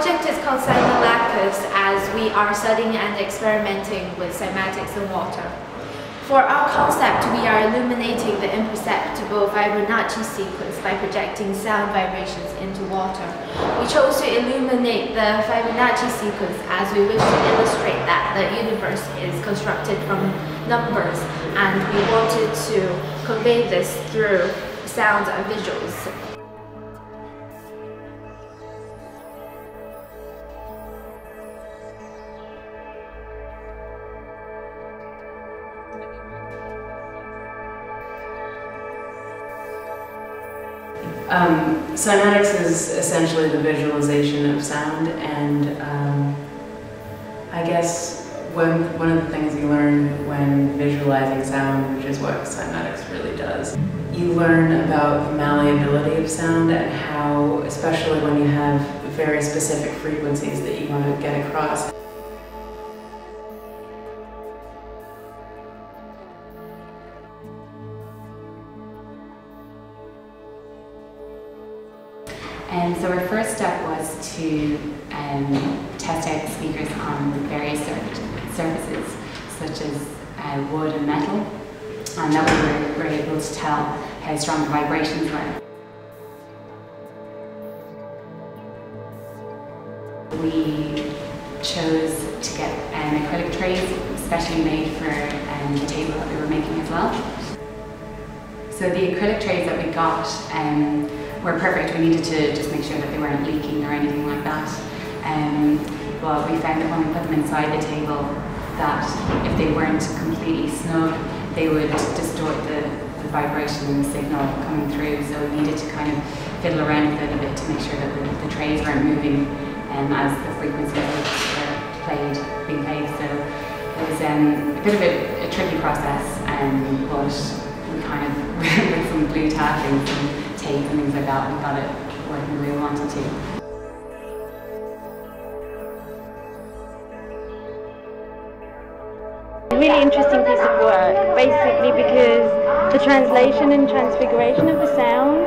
project is called Cymalaicus as we are studying and experimenting with cymatics in water. For our concept, we are illuminating the imperceptible Fibonacci sequence by projecting sound vibrations into water. We chose to illuminate the Fibonacci sequence as we wish to illustrate that the universe is constructed from numbers and we wanted to convey this through sounds and visuals. Um, is essentially the visualization of sound, and um, I guess one, one of the things you learn when visualizing sound, which is what cymatics really does, you learn about the malleability of sound and how, especially when you have very specific frequencies that you want to get across, to um, test out the speakers on various surfaces, such as uh, wood and metal, and that we were, were able to tell how strong the vibrations were. We chose to get um, acrylic trays specially made for um, the table that we were making as well. So the acrylic trays that we got um, were perfect. We needed to just make sure that they weren't leaking or anything like that. Um, but we found that when we put them inside the table, that if they weren't completely snug, they would distort the, the vibration and the signal coming through. So we needed to kind of fiddle around with it a bit to make sure that the, the trays weren't moving um, as the frequencies were played, being played. So it was um, a bit of a, a tricky process, um, but we kind of, with some glue tack and some tape and things like that. We got it working the wanted to. really interesting piece of work, basically because the translation and transfiguration of the sound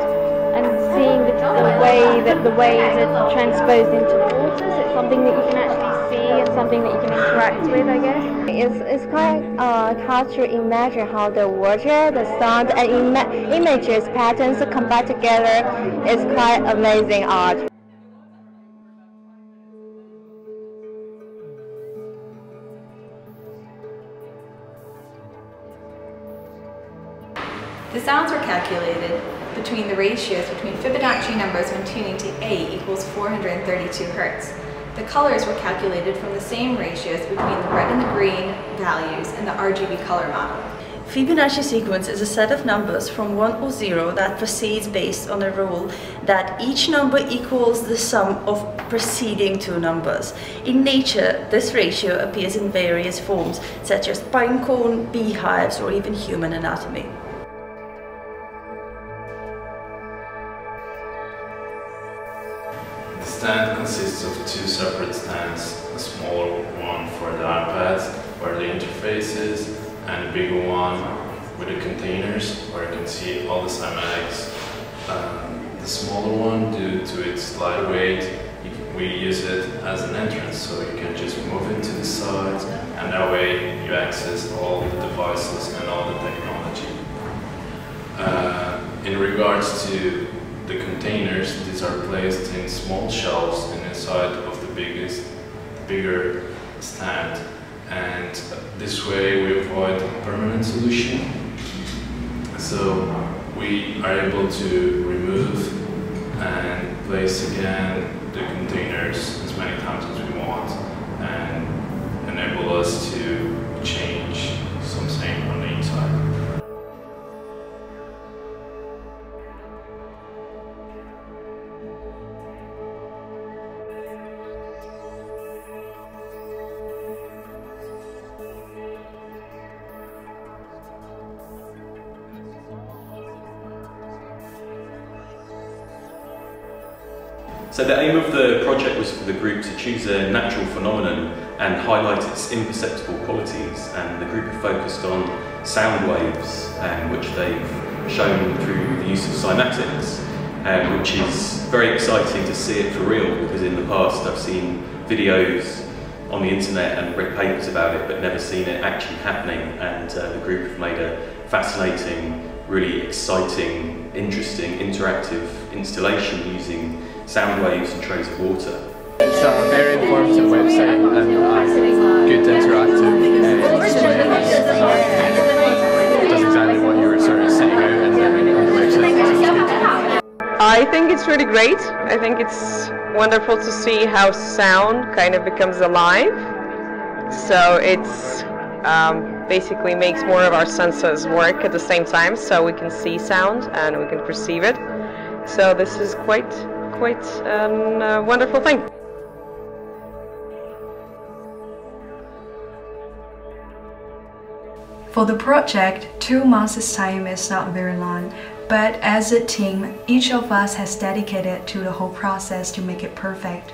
and seeing the, the way that the waves are transposed into the waters, it's something that you can actually something that you can interact with, I guess. It's, it's quite uh, hard to imagine how the water, the sound, and Im images, patterns combine together. It's quite amazing art. The sounds were calculated between the ratios between Fibonacci numbers when tuning to A equals 432 Hertz. The colors were calculated from the same ratios between the red and the green values in the RGB color model. Fibonacci sequence is a set of numbers from 1 or 0 that proceeds based on a rule that each number equals the sum of preceding two numbers. In nature, this ratio appears in various forms, such as pinecone, beehives, or even human anatomy. Stand consists of two separate stands, a smaller one for the iPads where the interface is, and a bigger one with the containers where you can see all the cymatics. Um, the smaller one, due to its light weight, we use it as an entrance so you can just move it to the sides and that way you access all the devices and all the technology. Uh, in regards to the containers, these are placed in small shelves inside of the biggest, bigger stand. And this way we avoid permanent solution. So we are able to remove and place again the containers as many times So the aim of the project was for the group to choose a natural phenomenon and highlight its imperceptible qualities and the group have focused on sound waves um, which they've shown through the use of cymatics um, which is very exciting to see it for real because in the past I've seen videos on the internet and read papers about it but never seen it actually happening and uh, the group have made a fascinating, really exciting, interesting, interactive installation using sound waves and trays of water. It's a very informative website and uh, good interactive uh, display It does exactly what you were sort of setting out in the, in the website. I think it's really great. I think it's wonderful to see how sound kind of becomes alive. So it's um, basically makes more of our senses work at the same time so we can see sound and we can perceive it. So this is quite quite a uh, wonderful thing. For the project, two months' time is not very long, but as a team, each of us has dedicated to the whole process to make it perfect.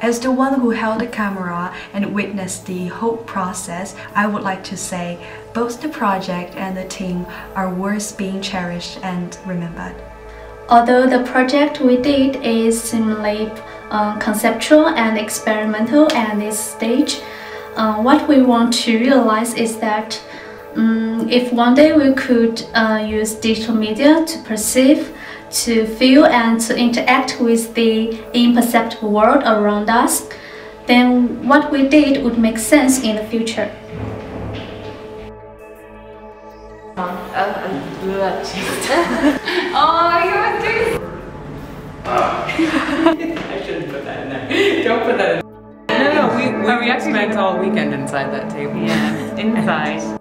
As the one who held the camera and witnessed the whole process, I would like to say both the project and the team are worth being cherished and remembered. Although the project we did is similarly uh, conceptual and experimental at this stage, uh, what we want to realize is that um, if one day we could uh, use digital media to perceive, to feel and to interact with the imperceptible world around us, then what we did would make sense in the future. oh, you are doing I shouldn't put that in there. Don't put that in No, no, we, we, we actually spent all weekend inside that table. Yeah, inside.